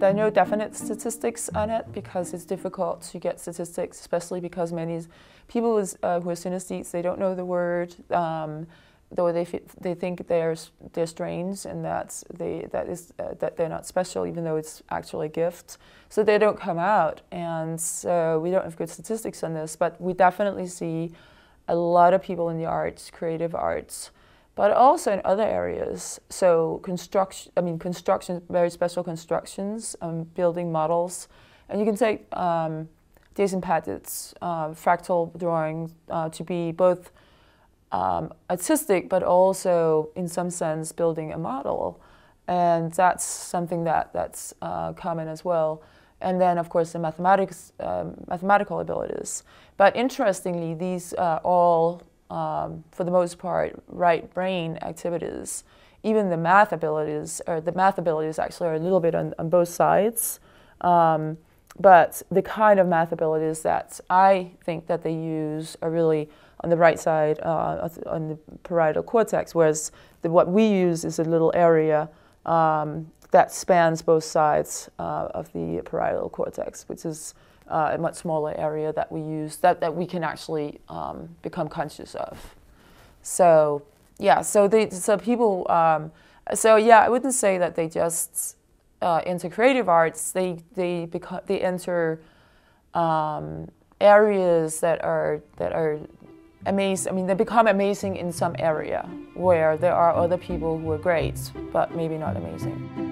there are no definite statistics on it because it's difficult to get statistics, especially because many people uh, who are synesthetes, they don't know the word, um, though they, they think they're, they're strange and that, they, that, is, uh, that they're not special, even though it's actually a gift. So they don't come out. And so we don't have good statistics on this, but we definitely see a lot of people in the arts, creative arts, but also in other areas. So construction, I mean, construction, very special constructions, um, building models. And you can take um, Jason uh, fractal drawing uh, to be both um, artistic, but also in some sense building a model. And that's something that, that's uh, common as well. And then, of course, the mathematics, um, mathematical abilities. But interestingly, these all um, for the most part, right brain activities. Even the math abilities, or the math abilities actually are a little bit on, on both sides. Um, but the kind of math abilities that I think that they use are really on the right side, uh, on the parietal cortex, whereas the, what we use is a little area um, that spans both sides uh, of the parietal cortex, which is uh, a much smaller area that we use that, that we can actually um, become conscious of. So yeah, so they so people um, so yeah, I wouldn't say that they just uh, enter creative arts. They they become they enter um, areas that are that are amazing. I mean, they become amazing in some area where there are other people who are great, but maybe not amazing.